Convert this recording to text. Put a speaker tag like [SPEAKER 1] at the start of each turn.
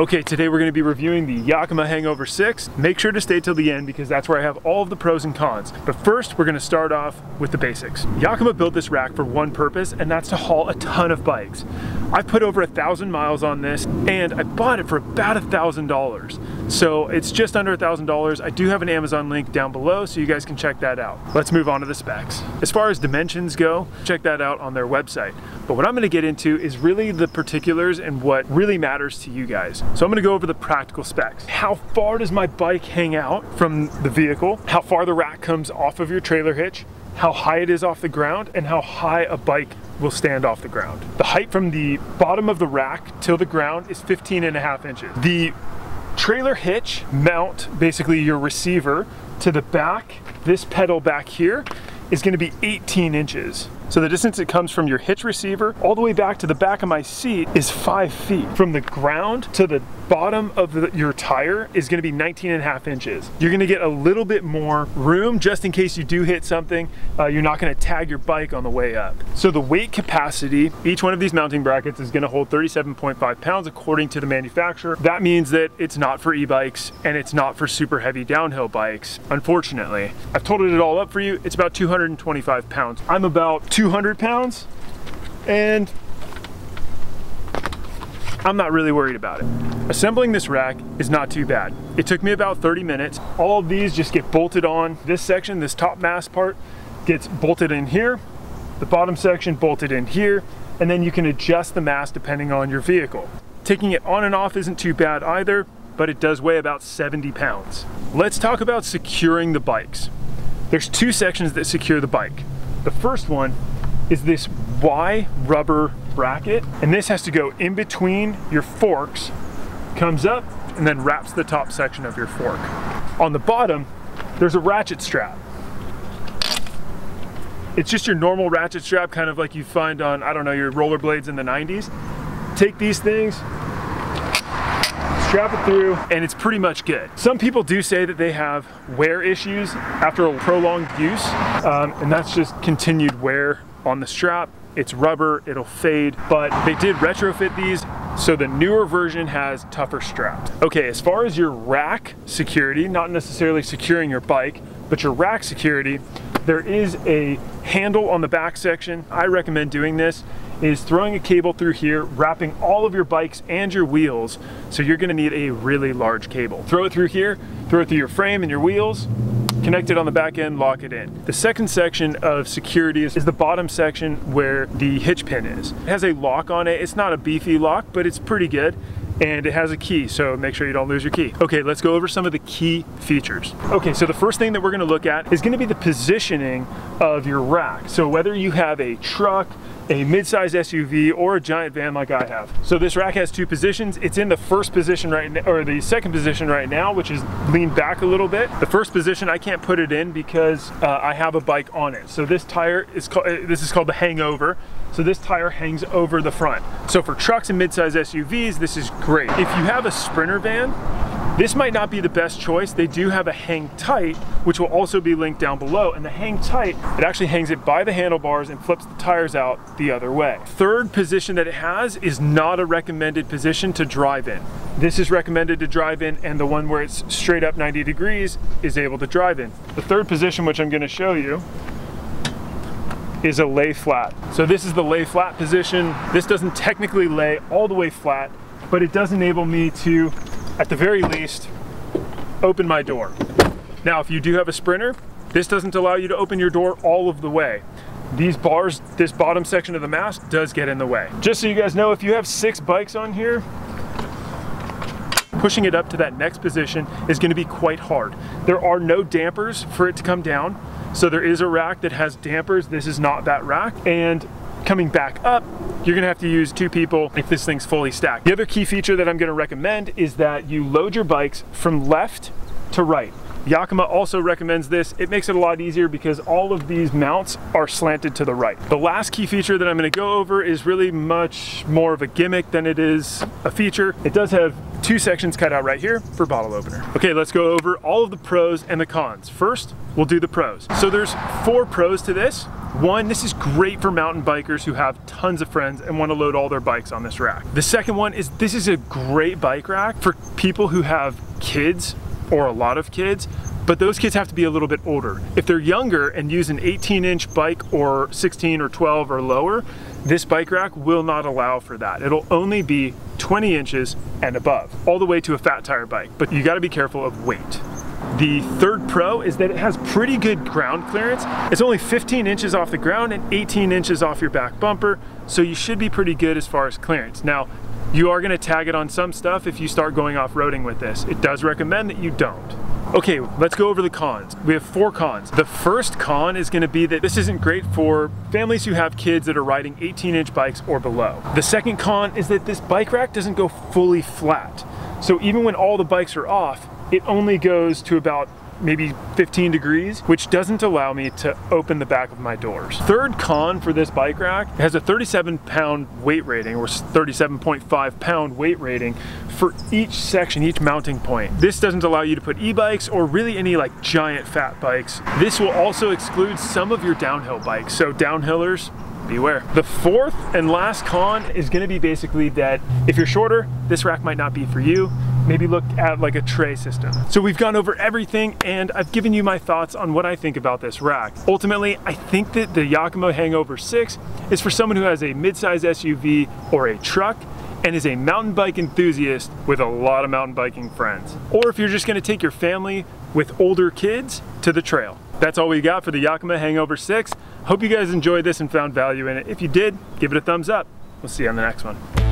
[SPEAKER 1] Okay, today we're gonna be reviewing the Yakima Hangover 6. Make sure to stay till the end because that's where I have all of the pros and cons. But first, we're gonna start off with the basics. Yakima built this rack for one purpose, and that's to haul a ton of bikes. I've put over a thousand miles on this, and I bought it for about a thousand dollars. So it's just under a thousand dollars. I do have an Amazon link down below, so you guys can check that out. Let's move on to the specs. As far as dimensions go, check that out on their website. But what I'm gonna get into is really the particulars and what really matters to you guys. So I'm gonna go over the practical specs. How far does my bike hang out from the vehicle? How far the rack comes off of your trailer hitch? How high it is off the ground and how high a bike will stand off the ground. The height from the bottom of the rack till the ground is 15 and a half inches. The trailer hitch mount, basically your receiver, to the back, this pedal back here, is gonna be 18 inches. So the distance it comes from your hitch receiver all the way back to the back of my seat is five feet. From the ground to the bottom of the, your tire is gonna be 19 and a half inches. You're gonna get a little bit more room just in case you do hit something. Uh, you're not gonna tag your bike on the way up. So the weight capacity, each one of these mounting brackets is gonna hold 37.5 pounds according to the manufacturer. That means that it's not for e-bikes and it's not for super heavy downhill bikes, unfortunately. I've totaled it all up for you. It's about 225 pounds. I'm about 200 pounds and I'm not really worried about it. Assembling this rack is not too bad. It took me about 30 minutes. All of these just get bolted on. This section, this top mast part, gets bolted in here. The bottom section bolted in here. And then you can adjust the mast depending on your vehicle. Taking it on and off isn't too bad either, but it does weigh about 70 pounds. Let's talk about securing the bikes. There's two sections that secure the bike. The first one is this Y rubber bracket, and this has to go in between your forks, comes up, and then wraps the top section of your fork. On the bottom, there's a ratchet strap. It's just your normal ratchet strap, kind of like you find on, I don't know, your rollerblades in the 90s. Take these things, strap it through, and it's pretty much good. Some people do say that they have wear issues after a prolonged use, um, and that's just continued wear on the strap. It's rubber, it'll fade, but they did retrofit these so the newer version has tougher straps. Okay, as far as your rack security, not necessarily securing your bike, but your rack security, there is a handle on the back section. I recommend doing this is throwing a cable through here, wrapping all of your bikes and your wheels. So you're gonna need a really large cable. Throw it through here, throw it through your frame and your wheels, connect it on the back end, lock it in. The second section of security is, is, the bottom section where the hitch pin is. It has a lock on it. It's not a beefy lock, but it's pretty good. And it has a key, so make sure you don't lose your key. Okay, let's go over some of the key features. Okay, so the first thing that we're gonna look at is gonna be the positioning of your rack. So whether you have a truck, a mid-size SUV or a giant van like I have. So this rack has two positions. It's in the first position right now, or the second position right now, which is leaned back a little bit. The first position, I can't put it in because uh, I have a bike on it. So this tire is called, uh, this is called the hangover. So this tire hangs over the front. So for trucks and mid-size SUVs, this is great. If you have a Sprinter van, this might not be the best choice. They do have a hang tight, which will also be linked down below. And the hang tight, it actually hangs it by the handlebars and flips the tires out the other way. Third position that it has is not a recommended position to drive in. This is recommended to drive in and the one where it's straight up 90 degrees is able to drive in. The third position, which I'm gonna show you, is a lay flat. So this is the lay flat position. This doesn't technically lay all the way flat, but it does enable me to at the very least, open my door. Now, if you do have a Sprinter, this doesn't allow you to open your door all of the way. These bars, this bottom section of the mast does get in the way. Just so you guys know, if you have six bikes on here, pushing it up to that next position is gonna be quite hard. There are no dampers for it to come down. So there is a rack that has dampers. This is not that rack. And coming back up, you're gonna have to use two people if this thing's fully stacked. The other key feature that I'm gonna recommend is that you load your bikes from left to right. Yakima also recommends this. It makes it a lot easier because all of these mounts are slanted to the right. The last key feature that I'm gonna go over is really much more of a gimmick than it is a feature. It does have two sections cut out right here for bottle opener. Okay, let's go over all of the pros and the cons. First, we'll do the pros. So there's four pros to this. One, this is great for mountain bikers who have tons of friends and want to load all their bikes on this rack. The second one is this is a great bike rack for people who have kids or a lot of kids but those kids have to be a little bit older. If they're younger and use an 18 inch bike or 16 or 12 or lower, this bike rack will not allow for that. It'll only be 20 inches and above, all the way to a fat tire bike, but you gotta be careful of weight. The third pro is that it has pretty good ground clearance. It's only 15 inches off the ground and 18 inches off your back bumper, so you should be pretty good as far as clearance. Now, you are gonna tag it on some stuff if you start going off-roading with this. It does recommend that you don't. Okay, let's go over the cons. We have four cons. The first con is gonna be that this isn't great for families who have kids that are riding 18 inch bikes or below. The second con is that this bike rack doesn't go fully flat. So even when all the bikes are off, it only goes to about maybe 15 degrees, which doesn't allow me to open the back of my doors. Third con for this bike rack, it has a 37 pound weight rating or 37.5 pound weight rating for each section, each mounting point. This doesn't allow you to put e-bikes or really any like giant fat bikes. This will also exclude some of your downhill bikes. So downhillers, beware. The fourth and last con is gonna be basically that if you're shorter, this rack might not be for you maybe look at like a tray system. So we've gone over everything and I've given you my thoughts on what I think about this rack. Ultimately, I think that the Yakima Hangover 6 is for someone who has a midsize SUV or a truck and is a mountain bike enthusiast with a lot of mountain biking friends. Or if you're just gonna take your family with older kids to the trail. That's all we got for the Yakima Hangover 6. Hope you guys enjoyed this and found value in it. If you did, give it a thumbs up. We'll see you on the next one.